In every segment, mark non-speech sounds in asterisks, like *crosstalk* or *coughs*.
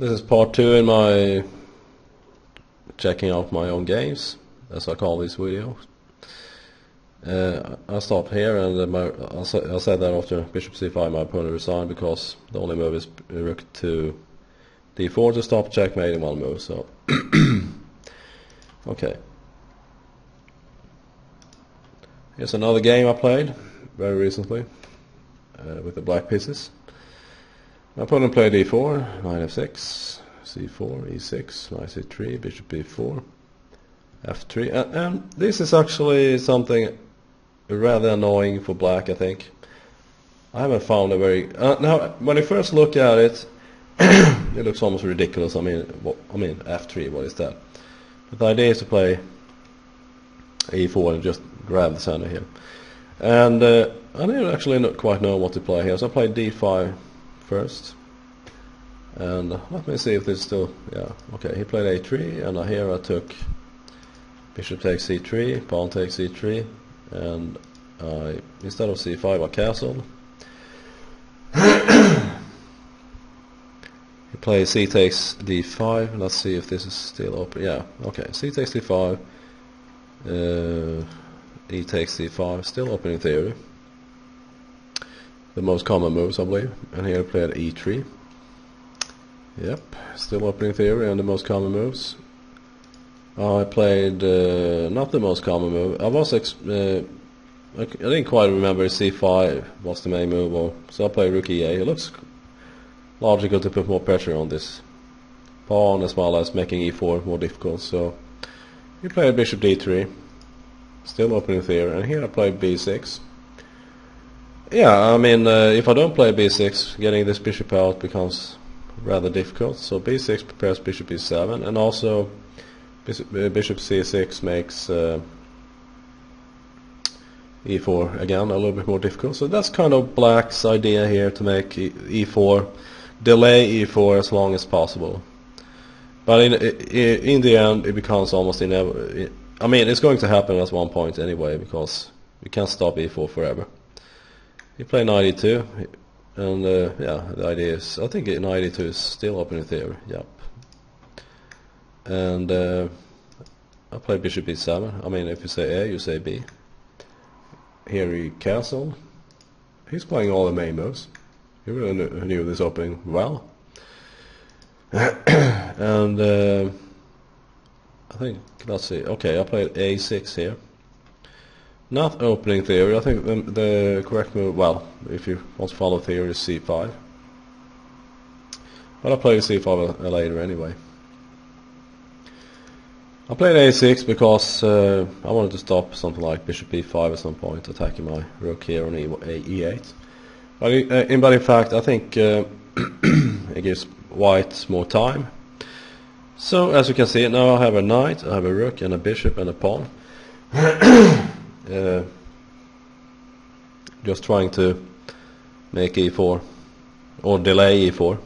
This is part two in my checking out my own games, as I call these videos. Uh, I start here and uh, my, I, I said that after bishop c5 my opponent resigned because the only move is rook to d4 to stop checkmate in one move, so... *coughs* okay. Here's another game I played very recently uh, with the black pieces. My opponent played e4, knight f6, c4, e6, knight c3, bishop b4, f3. And, and this is actually something rather annoying for black, I think. I haven't found a very... Uh, now, when I first look at it, *coughs* it looks almost ridiculous. I mean, what, I mean, f3, what is that? But the idea is to play e4 and just grab the center here. And uh, I didn't actually not quite know what to play here, so I played d5 first. And let me see if this still, yeah, okay, he played a3, and here I took bishop takes c3, pawn takes c3, and I, instead of c5 I castled. *coughs* he plays c takes d5, let's see if this is still open, yeah, okay, c takes d5, uh, e takes d5, still open in theory. The most common moves, I believe. And here I played e3. Yep, still opening theory and the most common moves. I played uh, not the most common move. I was uh, I, didn't quite remember c5 was the main move, or, so I played rook e8. It looks logical to put more pressure on this pawn as well as making e4 more difficult. So you play bishop d3, still opening theory, and here I play b6. Yeah, I mean, uh, if I don't play b6, getting this bishop out becomes rather difficult. So b6 prepares bishop e7, and also bishop, uh, bishop c6 makes uh, e4 again a little bit more difficult. So that's kind of black's idea here to make e 4 delay e4 as long as possible. But in in the end, it becomes almost inevitable. I mean, it's going to happen at one point anyway because we can't stop e4 forever. He played 92, and uh, yeah, the idea is, I think 92 is still open in theory, yep. And uh, I play bishop e7, I mean if you say A, you say B. Here he castle. He's playing all the main moves. He really knew, knew this opening well. *coughs* and uh, I think, let's see, okay, I played a6 here. Not opening theory. I think the, the correct move, well, if you want to follow theory, is c5. But I'll play c5 later anyway. I played a6 because uh, I wanted to stop something like bishop e5 at some point, attacking my rook here on e e8. But, uh, in, but in fact, I think uh, *clears throat* it gives white more time. So, as you can see, now I have a knight, I have a rook, and a bishop, and a pawn. *clears throat* uh, just trying to make e4 or delay e4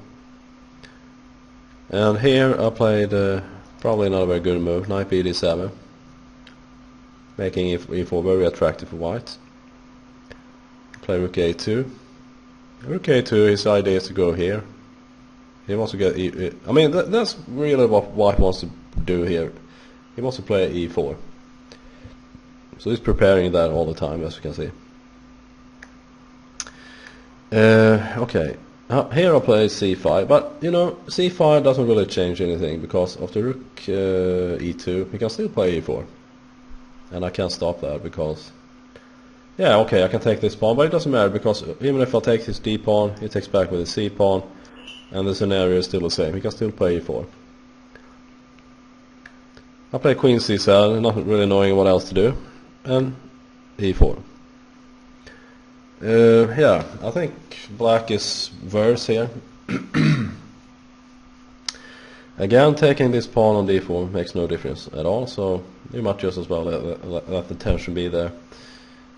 and here I played uh, probably not a very good move knight b d7 making e4 very attractive for white. Play rook a2 rook a2 his idea is to go here. He wants to get e I mean that, that's really what white wants to do here. He wants to play e4 so he's preparing that all the time, as you can see. Uh, okay, uh, here I play c5, but you know, c5 doesn't really change anything because after rook uh, e2, he can still play e4. And I can't stop that because, yeah, okay, I can take this pawn, but it doesn't matter because even if I take this d pawn, he takes back with the c pawn, and the scenario is still the same. He can still play e4. I play queen c7, not really knowing what else to do and e4. Uh, yeah, I think black is worse here. *clears throat* Again, taking this pawn on d4 makes no difference at all, so you might just as well let, let, let the tension be there.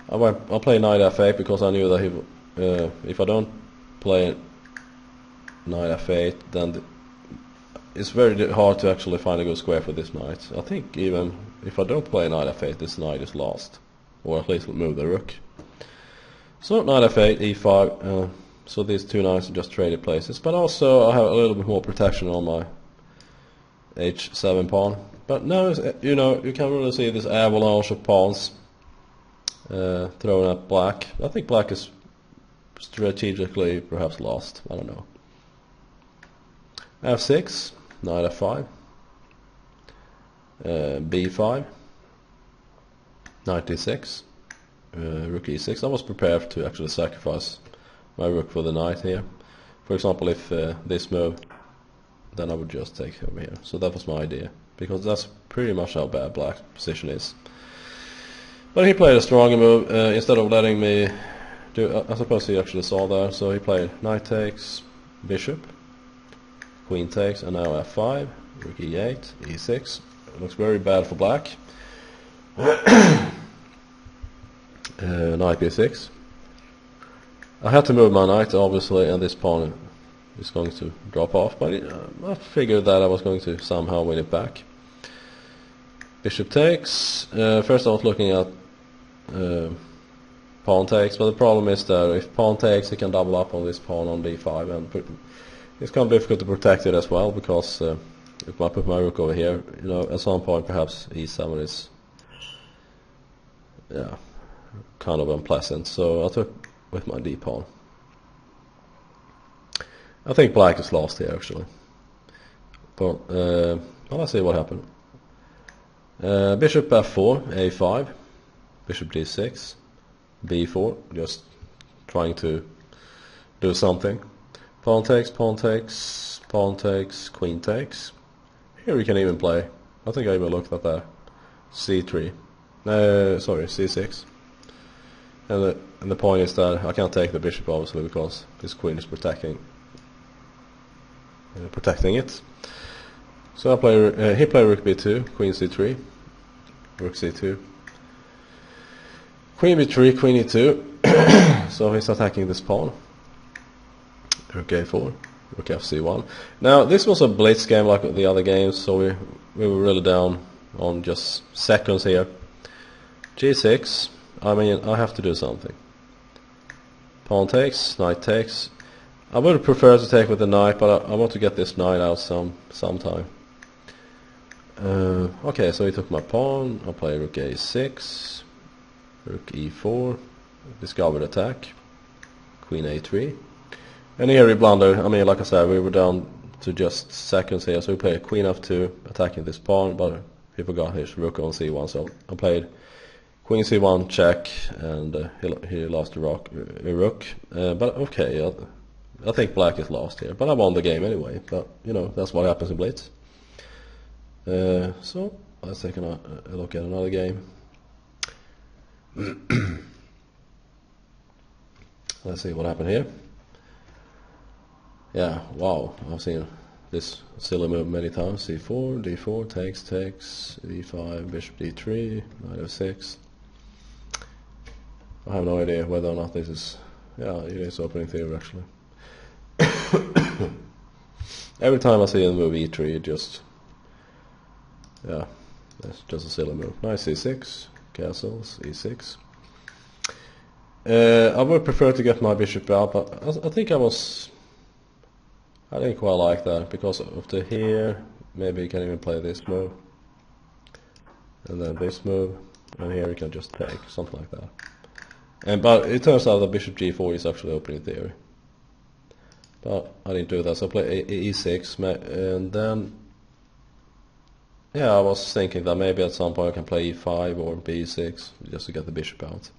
I went, I'll play knight f8 because I knew that he, uh, if I don't play knight f8, then the, it's very hard to actually find a good square for this knight. I think even if I don't play knight f8, this knight is lost. Or at least we'll move the rook. So knight f8, e5, uh, So these two knights are just traded places. But also I have a little bit more protection on my h7 pawn. But now, you know, you can really see this avalanche of pawns uh, thrown at black. I think black is strategically perhaps lost. I don't know. f6, knight f5, uh, b5, knight d6, uh, rook e6. I was prepared to actually sacrifice my rook for the knight here. For example, if uh, this move, then I would just take over here. So that was my idea, because that's pretty much how bad black position is. But he played a stronger move, uh, instead of letting me do, uh, I suppose he actually saw that, so he played knight takes, bishop, queen takes, and now f5, rook e8, e6. It looks very bad for black. uh, knight b6, I had to move my knight obviously and this pawn is going to drop off but I figured that I was going to somehow win it back. Bishop takes, uh, first I was looking at uh, pawn takes but the problem is that if pawn takes it can double up on this pawn on d5 and it's kind of difficult to protect it as well because uh, if I put my rook over here you know at some point perhaps e7 is yeah kind of unpleasant so I took with my d-pawn. I think black is lost here actually. But uh, well, let's see what happened. Uh, bishop f4, a5, bishop d6, b4, just trying to do something. Pawn takes, pawn takes, pawn takes, queen takes. Here we can even play. I think I even looked at that. c3. Uh, sorry, c6. And the, and the point is that I can't take the bishop obviously because this queen is protecting uh, protecting it. So I play uh, he play rook b2, queen c3, rook c2, queen b3, queen e2. *coughs* so he's attacking this pawn. Rook a4, rook fc1. Now this was a blitz game like the other games, so we we were really down on just seconds here. g6 I mean, I have to do something. Pawn takes, knight takes. I would prefer to take with the knight, but I, I want to get this knight out some sometime. Uh, okay, so he took my pawn. I'll play rook a6, rook e4, discovered attack, queen a3. And here he blundered. I mean, like I said, we were down to just seconds here, so we played queen f2, attacking this pawn, but he forgot his rook on c1, so I played Queen c1 check, and uh, he, he lost the rook. Uh, rook. Uh, but okay, I, I, think black is lost here. But I won the game anyway. But you know that's what happens in blitz. Uh, so let's take a, a look at another game. *clears throat* let's see what happened here. Yeah, wow, I've seen this silly move many times. c4, d4, takes, takes, d5, bishop d3, knight f6. I have no idea whether or not this is, yeah, it is opening theory actually. *coughs* Every time I see a move e3, it just, yeah, that's just a silly move. Nice e6, castles, e6. Uh, I would prefer to get my bishop out, but I, I, think I was, I didn't quite like that because of the here, maybe you can even play this move. And then this move, and here you can just take, something like that. And but it turns out that bishop g4 is actually opening theory. But I didn't do that, so I play e6, and then yeah, I was thinking that maybe at some point I can play e5 or b6 just to get the bishop out.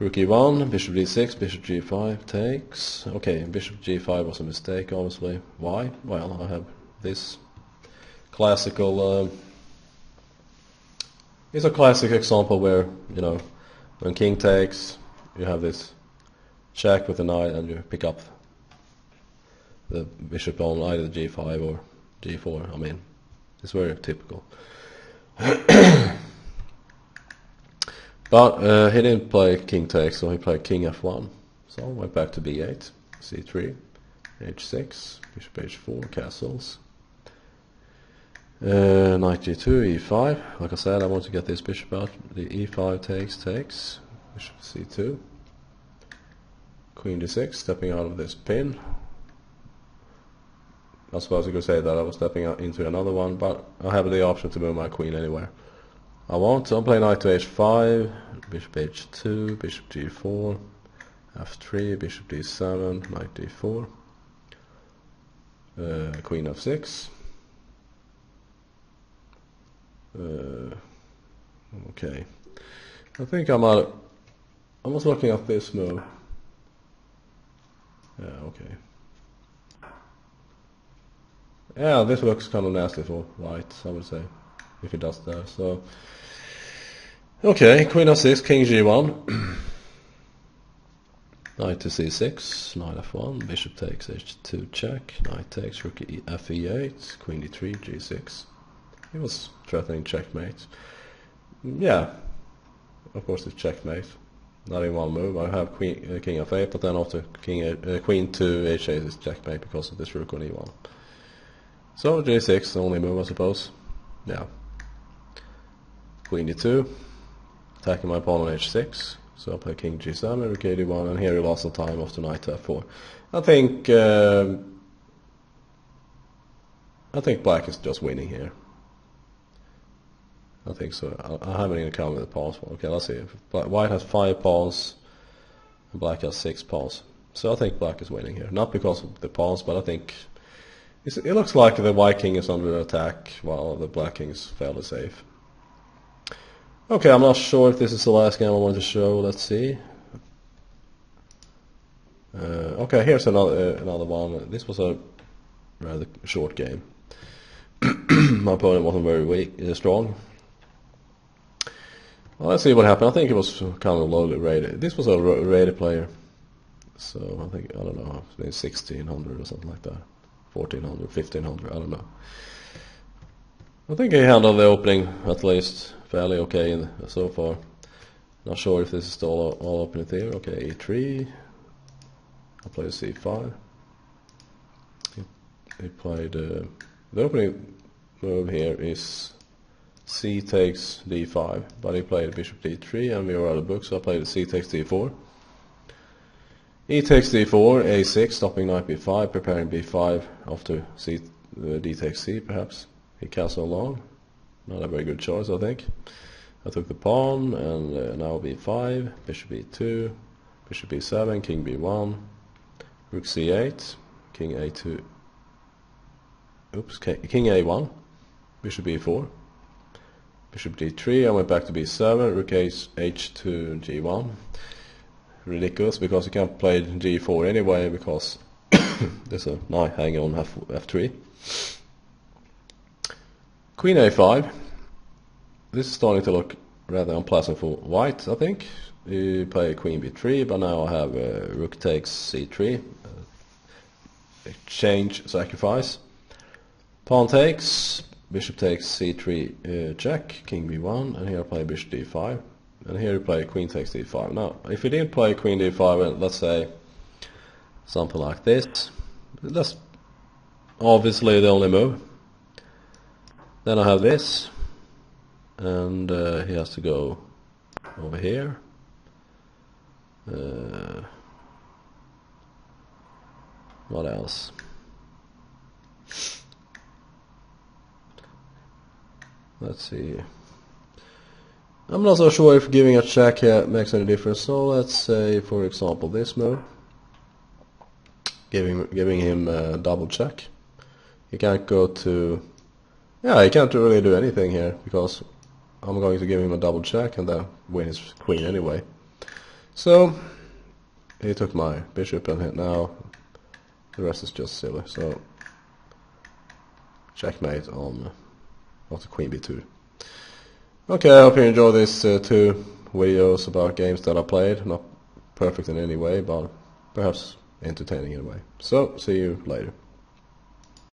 Rook e1, bishop d6, bishop g5 takes. Okay, bishop g5 was a mistake, obviously. Why? Well, I have this classical. Uh, it's a classic example where you know when king takes, you have this check with the knight and you pick up the bishop on either g5 or g4. I mean, it's very typical. *clears throat* but uh, he didn't play king takes, so he played king f1. So went back to b8, c3, h6, bishop h4, castles. Uh, knight g2, e5. Like I said, I want to get this bishop out. The e5 takes, takes. Bishop c2. queen d6, stepping out of this pin. I suppose you could say that I was stepping out into another one, but I have the option to move my queen anywhere. I want, so I'm playing knight to h5, bishop h2, bishop g4, f3, bishop d7, knight d4, uh, queen f6. Uh, okay, I think I'm out. I was looking at this move. Yeah, okay. Yeah, this looks kind of nasty for white, I would say, if he does that. So, okay, queen f6, king g1, *clears throat* knight to c6, knight f1, bishop takes h2 check, knight takes rook e f e8, queen d3, g6. He was threatening checkmate. Yeah, of course it's checkmate. Not in one move. I have queen, uh, king f8, but then after king uh, queen to h8 is checkmate because of this rook on e1. So g6, the only move I suppose. Yeah. Queen d2, attacking my pawn on h6. So I play king g7, rook d1, and here he lost the time of the knight to f4. I think uh, I think black is just winning here. I think so. I, I haven't even counted the pawns. Okay, let's see. Black, white has five pawns, and black has six pawns. So I think black is winning here. Not because of the pawns, but I think it looks like the white king is under attack while the black king is fairly safe. Okay, I'm not sure if this is the last game I want to show. Let's see. Uh, okay, here's another uh, another one. This was a rather short game. *clears throat* My opponent wasn't very weak, uh, strong. Well, let's see what happened. I think it was kind of lowly rated. This was a rated player, so I think I don't know, maybe 1600 or something like that. 1400, 1500, I don't know. I think he handled the opening at least fairly okay in, so far. Not sure if this is still all, all opening here. Okay, e3. I play c5. He, played uh, the opening move here is c takes d5, but he played bishop d3, and we were out of book, so I played c takes d4. E takes d4, a6, stopping knight b5, preparing b5 after c, uh, d takes c, perhaps. He castled along. Not a very good choice, I think. I took the pawn, and uh, now b5, bishop b2, bishop b7, king b1, rook c8, king a2, oops, king a1, bishop b4, bishop d3, I went back to b7, rook h, h2, g1, ridiculous because you can't play g4 anyway because *coughs* there's a knight hanging on f f3. Queen a5. This is starting to look rather unpleasant for white, I think. You play queen b3, but now I have uh, rook takes c3. Uh, exchange, sacrifice. Pawn takes, bishop takes c3 uh, check, king b1, and here I play bishop d5. And here you play queen takes d5. Now, if you didn't play queen d5, and let's say something like this, that's obviously the only move. Then I have this, and uh, he has to go over here. Uh, what else? Let's see. I'm not so sure if giving a check here makes any difference. So let's say, for example, this move, giving giving him a double check. He can't go to, yeah, he can't really do anything here because I'm going to give him a double check and then win his queen anyway. So he took my bishop and hit now the rest is just silly. So checkmate on, not the queen b2. Okay, I hope you enjoy these uh, two videos about games that I played. Not perfect in any way, but perhaps entertaining in a way. So, see you later.